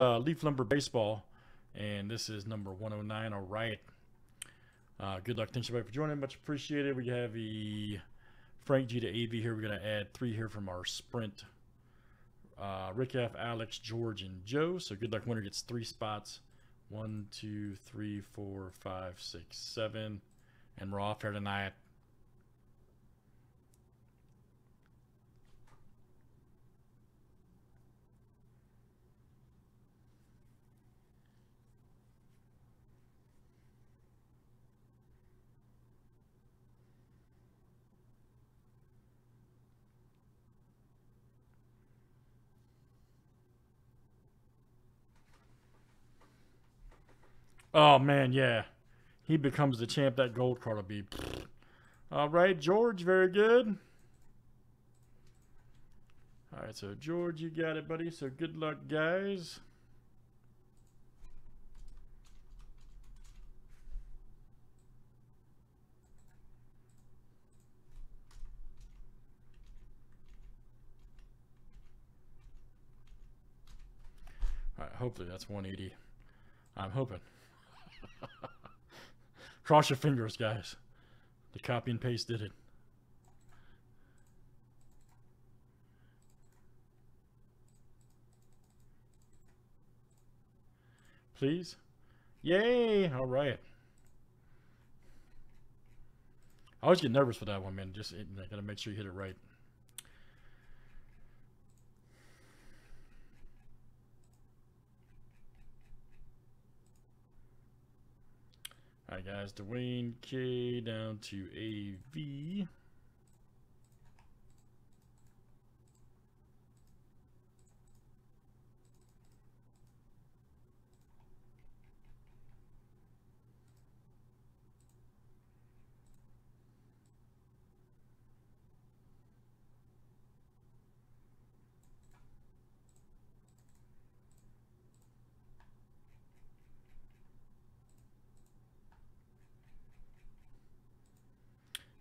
uh, Leaf Lumber Baseball, and this is number 109. All right. Uh, good luck. Thanks everybody for joining. Much appreciated. We have the Frank G to AV here. We're going to add three here from our sprint. Uh, Rick F, Alex, George, and Joe. So good luck. Winner gets three spots. One, two, three, four, five, six, seven. And we're off here tonight. Oh man, yeah. He becomes the champ. That gold card will be. All right, George, very good. All right, so George, you got it, buddy. So good luck, guys. All right, hopefully that's 180. I'm hoping. Cross your fingers, guys. The copy and paste did it. Please? Yay! All right. I always get nervous for that one, man. Just I gotta make sure you hit it right. All right, guys. Dwayne K down to AV.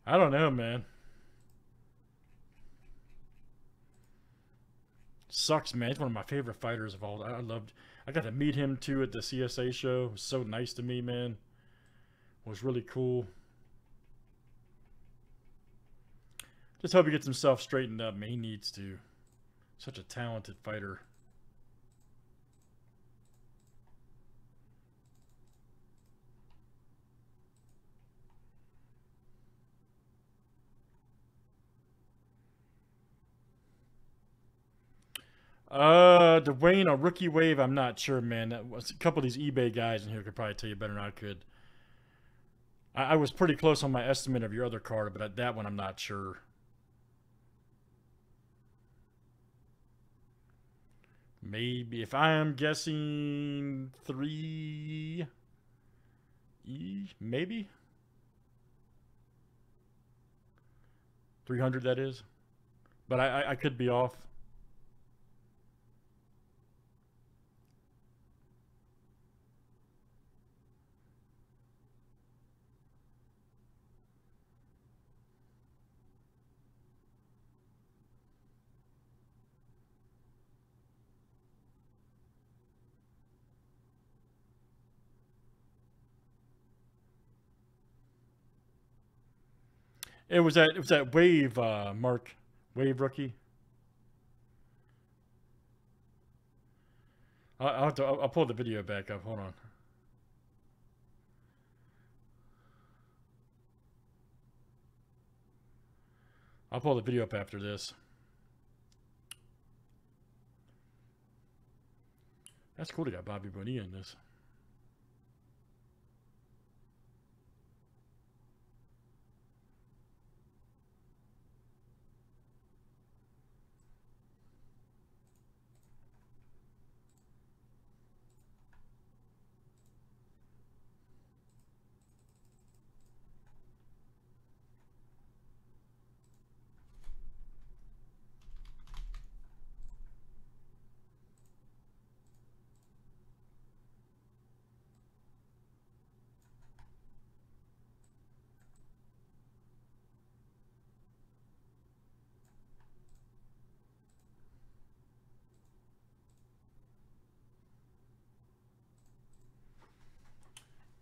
I don't know, man. Sucks, man. He's one of my favorite fighters of all. I loved. I got to meet him too at the CSA show. So nice to me, man. It was really cool. Just hope he gets himself straightened up. Man, he needs to. Such a talented fighter. Uh, Dwayne, a rookie wave. I'm not sure, man. A couple of these eBay guys in here could probably tell you better than I could. I, I was pretty close on my estimate of your other card, but that one I'm not sure. Maybe if I am guessing three, e maybe three hundred. That is, but I, I I could be off. It was that it was that wave, uh, Mark, wave rookie. I, I'll have to. I'll, I'll pull the video back up. Hold on. I'll pull the video up after this. That's cool to got Bobby Bonilla in this.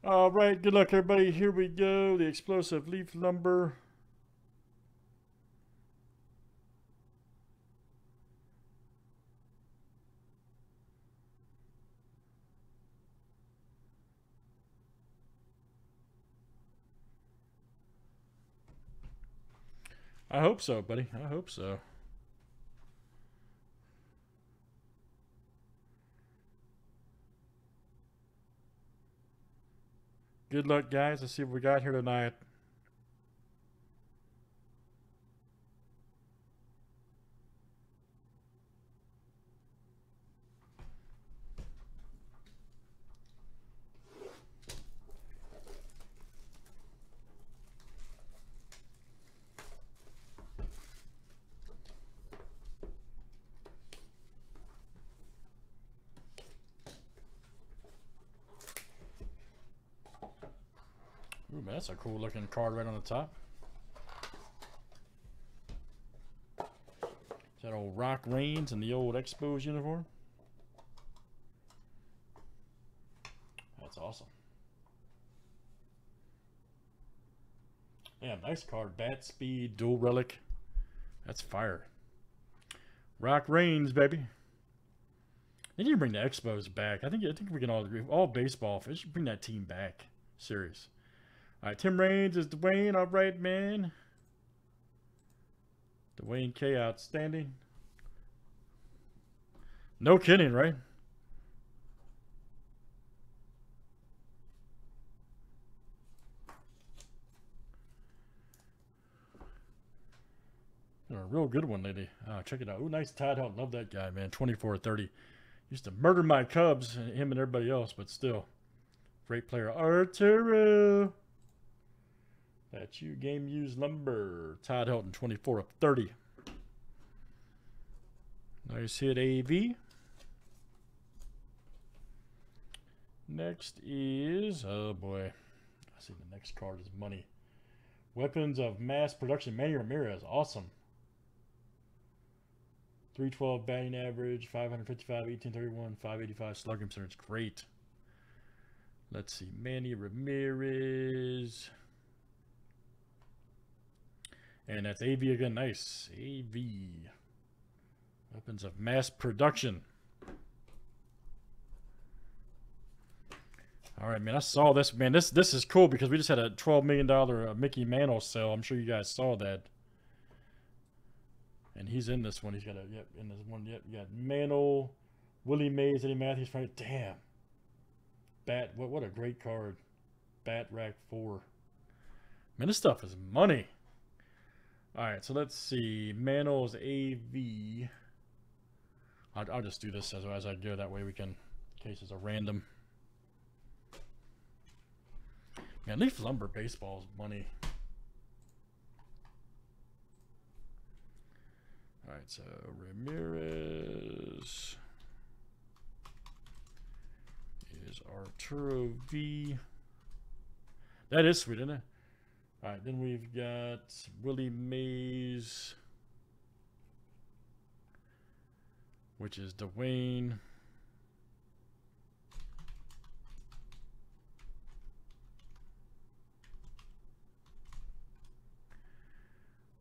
All right, good luck, everybody. Here we go. The explosive leaf lumber. I hope so, buddy. I hope so. Good luck, guys. Let's see what we got here tonight. That's a cool looking card right on the top. That old Rock Raines in the old Expos uniform? That's awesome. Yeah, nice card. Bat speed, dual relic. That's fire. Rock Raines, baby. They need to bring the Expos back. I think I think we can all agree. All baseball, they should bring that team back. Serious. Right, Tim Raines is Dwayne. All right, man. Dwayne K. Outstanding. No kidding, right? A real good one, lady. Oh, uh, check it out. Oh, nice Todd Helton. Love that guy, man. 24 30. Used to murder my Cubs, and him and everybody else, but still. Great player. Arturo. That's you, game used lumber. Todd Helton, 24 of 30. Nice hit, AV. Next is, oh boy, I see the next card is money. Weapons of mass production, Manny Ramirez, awesome. 312 batting average, 555, 1831, 585 slugging percentage, great. Let's see, Manny Ramirez. And that's AV again. Nice. AV. Weapons of mass production. All right, man. I saw this, man. This this is cool because we just had a twelve million dollar uh, Mickey Mantle sale. I'm sure you guys saw that. And he's in this one. He's got a yep in this one. Yep, you got Mantle, Willie Mays, Eddie Mathews. Damn. Bat. What what a great card. Bat Rack Four. Man, this stuff is money. All right, so let's see. Mantle's AV. I'll, I'll just do this as, as I go. That way we can, in case it's a random. Man, Leaf Lumber baseball is money. All right, so Ramirez is Arturo V. That is sweet, isn't it? All right, then we've got Willie Mays, which is Dwayne.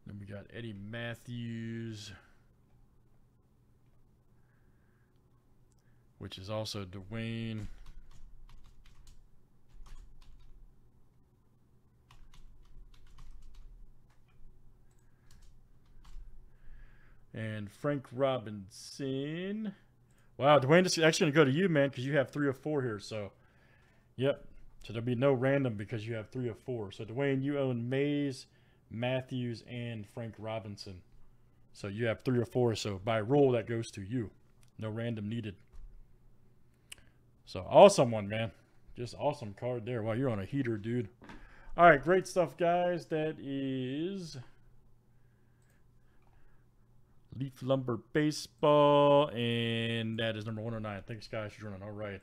Then we got Eddie Mathews, which is also Dwayne. And Frank Robinson. Wow, Dwayne, this is actually going to go to you, man, because you have three or four here. So, yep. So there'll be no random because you have three or four. So, Dwayne, you own Mays, Mathews, and Frank Robinson. So you have three or four. So by rule, that goes to you. No random needed. So awesome one, man. Just awesome card there. Wow, you're on a heater, dude. All right, great stuff, guys. That is Leaf Lumber Baseball, and that is number 109. Thanks, guys, for joining. All right.